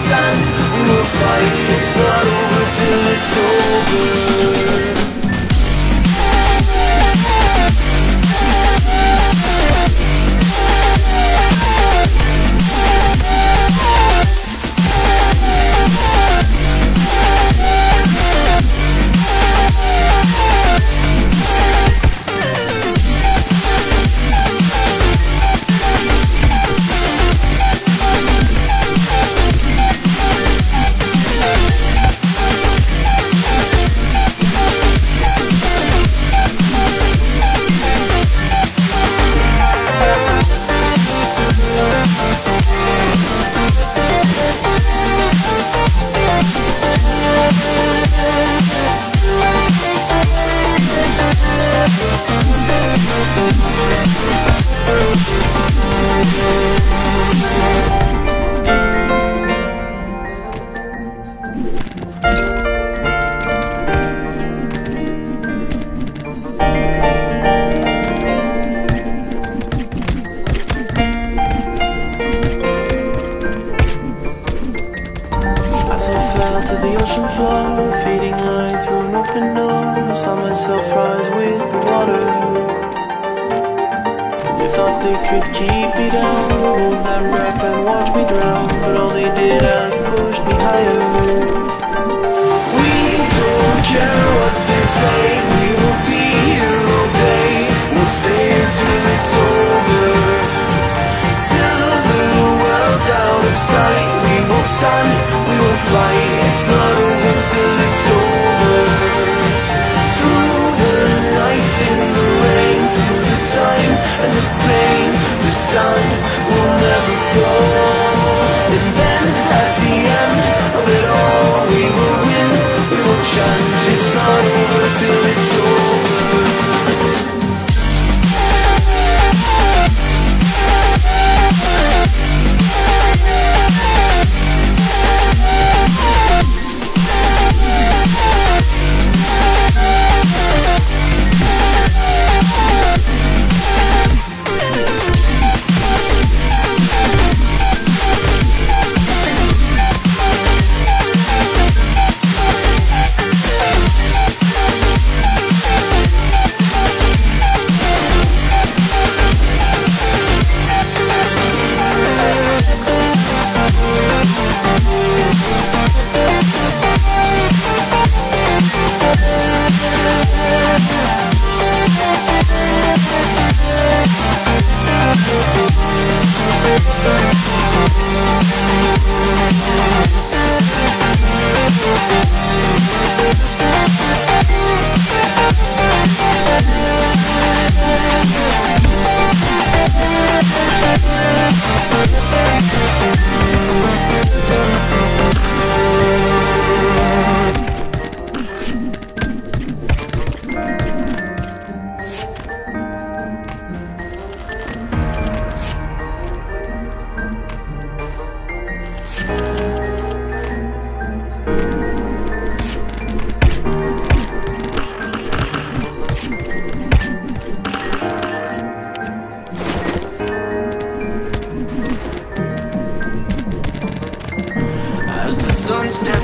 stand, we'll fight. to the ocean floor Fading light through an open door Saw myself rise with the water. You thought they could keep it down Mr.